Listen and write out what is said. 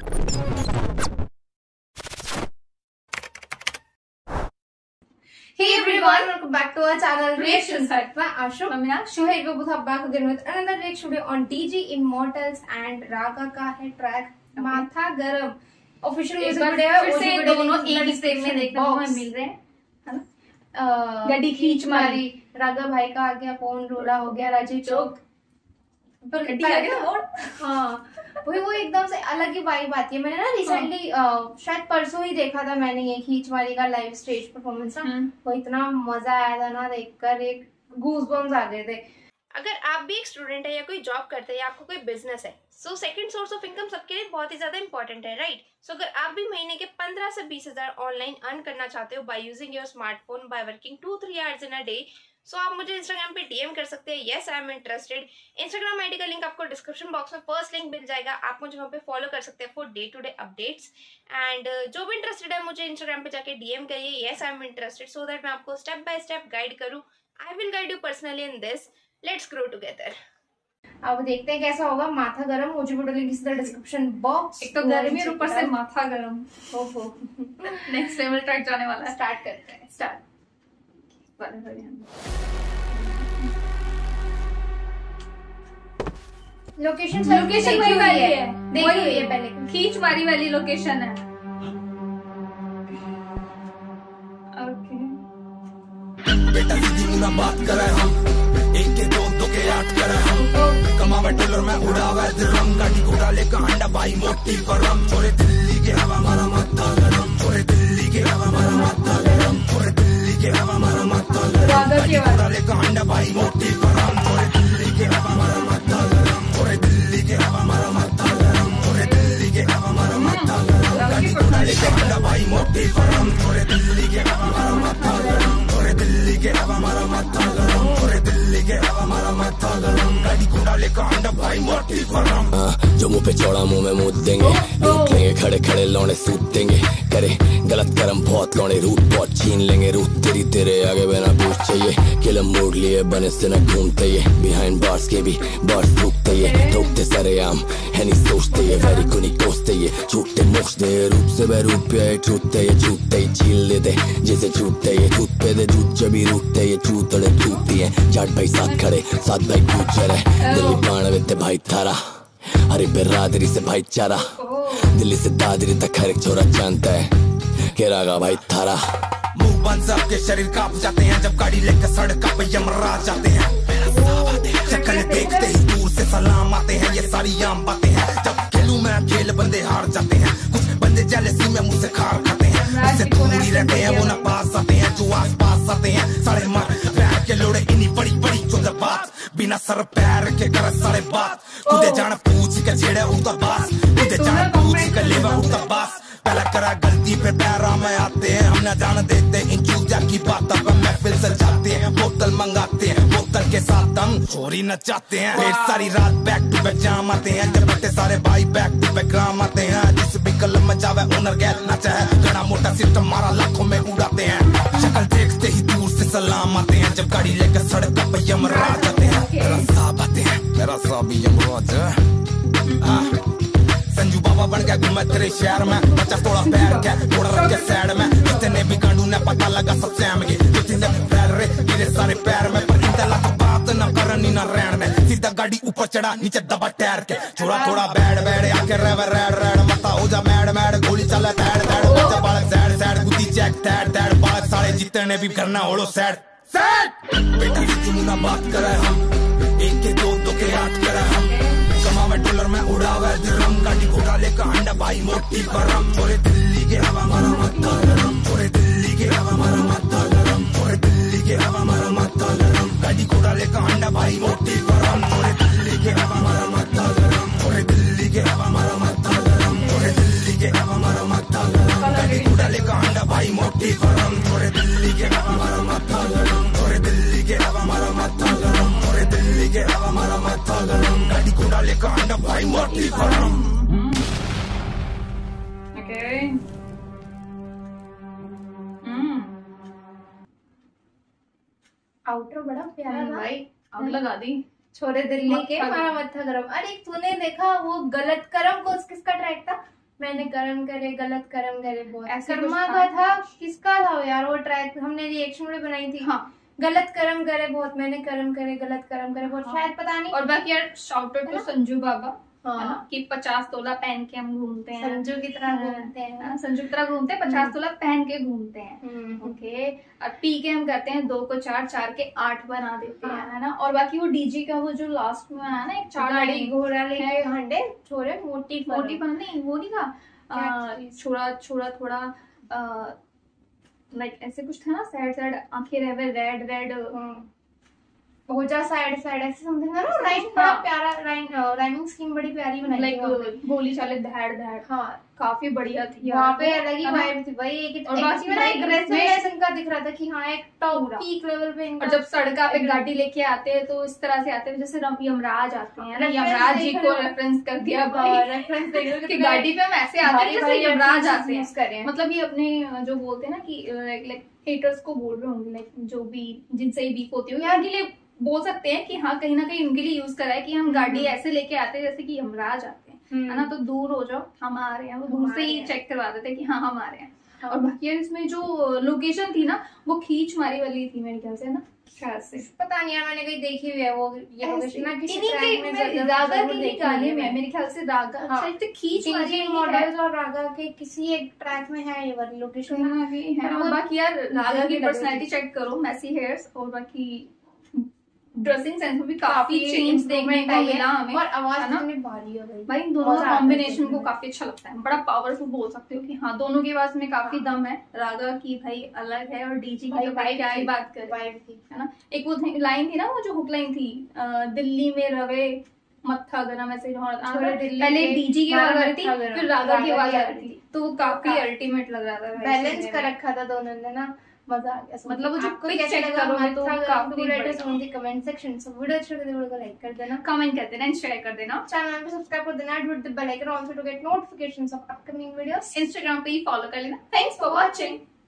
Hey everyone, welcome back to our channel Reactions. Reactions. मैं आशु I'm Meenakshi. So here we are back again with another reaction video on DG Immortals and Raga का है track माथा गरम music बार video है फिर से दोनों एक ही फ्रेम में देखने को मिल रहे हैं है गड्डी खींच मारी। रागा भाई का आ गया फ़ोन रोला हो गया राजीव चौक पर गड्डी आ गया और हाँ वही वो एकदम से अलग ही वाइब आती है। मैंने ना रिसेंटली शायद परसों ही देखा था मैंने ये खींच मारी का लाइव स्टेज परफॉर्मेंस ना। हम्म। वो इतना मज़ा आया था ना देखकर एक गूज बम्स आ गए थे। अगर आप भी एक स्टूडेंट है या कोई जॉब करते हैं या आपको कोई बिज़नेस है so second source of income सबके लिए बहुत ही ज़्यादा इंपॉर्टेंट है राइट सो so, अगर आप भी महीने के 15 से बीस हज़ार ऑनलाइन अर्न करना चाहते हो by using your smartphone by working two three hours in a day so आप मुझे इंस्टाग्राम पे डीएम कर सकते हैं. Yes I am interested Instagram ID का लिंक आपको डिस्क्रिप्शन बॉक्स में फ़र्स्ट लिंक मिल जाएगा. आप मुझे वहाँ पे फॉलो कर सकते हैं for day to day updates and जो भी इंटरेस्टेड है मुझे इंस्टाग्राम पे जाके डीएम करिए. Yes I am interested so that मैं आपको स्टेप बाय स्टेप गाइड करूँ. I will guide you personally in this let's grow together अब देखते हैं कैसा होगा. माथा गरम मुझे वीडियो लिंक इस डिस्क्रिप्शन बॉक्स एक तो गर्मी और ऊपर से माथा गरम. ओहो. नेक्स्ट लेवल ट्रैक जाने वाला है. स्टार्ट करते हैं. स्टार्ट वाले लोकेशन लोकेशन वही वाली है। देखी वही हुई है पहले। खींच मारी वाली लोकेशन है। ओके बेटा सीधी ना बात करे हम। एक के दो दो के आठ करे हम। कमावे डॉलर में उड़ावे दिरम गाड़ी घोड़ा लेकर अंडा भाई मोटी करम छोरे दिल्ली के हवा मारा माथा गरम छोरे दिल्ली के हवा मारा माथा छोरे दिल्ली के हवा मारा माथा गरम छोरे दिल्ली के हवा मारा माथा गरम छोरे दिल्ली के हवा मारा माथा गरम गाड़ी घोड़ा लेकर अंडा भाई मोटी करम जो मुँह पे चौड़ा मुँह में मुँह देंगे। लूट लेंगे खड़े खड़े लौड़े सूट देंगे करे गलत कर्म बहुत लौड़े रूट बहुत छीन लेंगे। रूट तेरी तेरे आगे बिना पूछ चाहिए। किलम मोड़ लिए बने से न घूमते ये। बिहाइंड बार्स के भी बार्स रुकते ये। ठोकते सरे आम है नहीं सोचते ये। वेरी को नहीं कोसते ये। छूटते मोचते रूप से वह रूप पे छूटते ये। छूटते ही छील लेते जैसे छूटते ये। छूट पे दे झूठ जब भी रूटते ये। चूतड़े छूटती है। जाट भाई साथ खड़े साथ भाई गुजर। है दिल्ली बाण वेते भाई थारा। अरे बिरादरी से भाईचारा। दिल्ली से दादरी तक हर एक छोरा जानता है। के रागा भाई थारा। मुँह बंद सबके शरीर काँप जाते हैं जब गाड़ी लेकर सड़क पे यमरा जाते हैं। शक्ल देखते ही दूर से सलाम आते हैं, ये सारी आम बातें हैं। जब खेलूं मैं, खेल बंदे हार जाते हैं। कुछ बंदे जेलसी में मुझसे खार खाते हैं। उससे दूर ही रहते हैं, वो ना पास आते हैं, जो आस पास आते हैं। सारे मर, पैर के लोड़े, इन्हीं बड़ी बड़ी चुंद बात बिना सर, पैर के कर सारे बात। खुदे जान पूछ के छेड़े उड़ता बास खुदे जान पूछ के लेवा उड़ता बास पहला करा गलती फिर पैरा में आते हैं, हम ना जान देते इन चूजा की बात अब महफिल सजाते हैं, बोतल मंगाते हैं, बोतल के साथ हम चोरी नचाते हैं। फिर सारी रात बैक टू बैक जाम आते हैं, जब बैठे सारे भाई बैक टू बैक ग्राम आते हैं। जिस भी कलम में जावे ओनर गैल नाचा है घना मोटा सिस्टम मारा लाखों में उड़ाते हैं। शक्ल देखते ही दूर से सलाम आते हैं, जब गाड़ी लेकर सड़क पे यमराज आते हैं। मेरा यमराज हाँ। संजू बाबा बन गया घूमे तेरे शहर में। बच्चा थोड़ा पैर के थोड़ा रख के साइड में। जितने भी गांडू ने पता लगा सब सैम के। जितने पैर रे गिरे सारे पैर में। पर इंतला तो बात न करनी न रहन में सीधा गाड़ी ऊपर चढ़ा, नीचे दबा टैर के। थोड़ा थोड़ा बैड बैड, आके रेव, रेड रेड। मता हो जा मैड मैड गोली चले तैड तैड बच्चा बालक सैड सैड गुद्दी चेक तैड तैड बालक सारे जितने भी करना होड़ो सैड सैड बेटा सीधी मुना बात करे हम। एक के दो के आठ करे हम। कमावे डॉलर में उड़ावे दिरम गाड़ी घोड़ा लेकर अंडा भाई मोटी करम छोरे दिल्ली के हवा मारा माथा गरम छोरे दिल्ली के हवा मारा माथा गरम छोरे दिल्ली के हवा मारा माथा गरम गाड़ी घोड़ा लेकर अंडा भाई मोटी करम छोरे दिल्ली के हवा मारा माथा गरम छोरे दिल्ली के हवा मारा माथा गरम छोरे दिल्ली के हवा मारा माथा गरम गाड़ी घोड़ा लेकर अंडा भाई मोटी करम छोरे दिल्ली के हवा मारा गाड़ी घोड़ा लेकर अंडा भाई मोटी करम हम्म आउटर बड़ा प्यारा भाई अब लगा दी। छोरे दिल्ली के मारा मत्था गरम। अरे तूने देखा वो गलत करम को किसका ट्रैक था? मैंने कर्म करे गलत कर्म करे बहुत कर्मा था। का था? किसका था यार? वो ट्रैक हमने रिएक्शन वीडियो बनाई थी। हाँ। गलत कर्म करे बहुत मैंने कर्म करे गलत कर्म करे बहुत हाँ। शायद पता नहीं। और बाकी यार shout out to Sanju Baba है। कि पचास तोला पहन के हम घूमते हैं। संजू की तरह हाँ, घूमते हैं। हाँ, संजू की तरह घूमते हैं पचास तोला पहन के घूमते हैं। हम्म। ओके? और पी के हम करते हैं दो को चार चार के आठ बना देते हैं हाँ। ना? और बाकी वो डीजी का वो जो लास्ट में आया ना एक चार गाड़ी घोड़ा लेके हंडे छोरे मोटी मोटी नहीं वो नहीं था। छोड़ा छोड़ा थोड़ा लाइक ऐसे कुछ था ना? सैड सैड आँखें रेड रेड साइड साइड ऐसे समथिंग ना राइम। बड़ा प्यारा राइम राइमिंग स्कीम बड़ी प्यारी बनाई लाइक। गोली चाले धैड़ धैड़ हाँ काफ़ी बढ़िया थी वहाँ पे अलग ही वाइब थी भाई एक और बाकी में ना भाई एक aggressive इसमें- दिख रहा था कि हाँ एक पूरा। पीक लेवल पे और जब सड़का पे गाड़ी लेके आते हैं तो इस तरह से आते हैं जैसे यमराज आते हैं ना यमराज जी को रेफरेंस कर दिया हाँ, रहे कि गाड़ी पे हम ऐसे आते हैं जैसे यमराज आते हैं। मतलब ये अपने जो बोलते हैं ना कि लाइक हेटर्स को बोल रहे होंगे लाइक जो भी जिनसे ही बीफ होती हो यार- उनके लिए बोल सकते हैं कि हाँ कहीं ना कहीं उनके लिए यूज़ करा है कि हम गाड़ी ऐसे लेके आते हैं जैसे कि यमराज आते हैं हम्म। है ना? तो दूर हो जाओ हम आ रहे हैं। वो दूर से ही चेक करवा देते हैं कि हाँ हम आ रहे हैं। हाँ। और बाकी यार इसमें जो लोकेशन थी ना वो खींच मारी वाली थी मेरे ख्याल से ना? शायद से। पता नहीं यार मैंने कहीं देखी हुई है वो ये लोकेशन ना किसी इन्हीं track के में रागा के गाने में है है मेरे ख्याल से रागा हाँ। शायद से खींच मारी है। मॉडल्स और रागा के किसी एक ट्रैक में है ये वाली लोकेशन है और मतलब बाकी यार रागा की पर्सनालिटी। चेक करो मैसी हेयर्स और बाकी ड्रेसिंग सेंस में भी काफ़ी चेंज देखने को मिला हमें और आवाज़ ना? भारी हो गई भाई इन दोनों कॉम्बिनेशन को काफ़ी अच्छा लगता है बड़ा पावरफुल बोल सकते हो कि हाँ दोनों की आवाज़ में काफ़ी हाँ। दम है रागा की भाई अलग है और डीजी की तो भाई क्या ही बात करें है ना एक वो लाइन थी ना वो जो हुक लाइन थी दिल्ली में रवे मत्था गरम ऐसे। दिल्ली पहले डीजी की आवाज़ आ रही थी फिर रागा की आवाज़ आ रही थी तो काफ़ी। अल्टीमेट लग रहा था बैलेंस कर रखा था दोनों ने ना मज़ा आ गया मतलब वो जो करोगे तो काफ़ी के कमेंट सेक्शन से वीडियो अच्छा लगे तो वीडियो को लाइक कर देना। कमेंट कर देना शेयर कर देना। चैनल पे सब्सक्राइब कर देना the bell icon also to get notifications of upcoming videos Instagram पे ही फॉलो कर लेना। Thanks for watching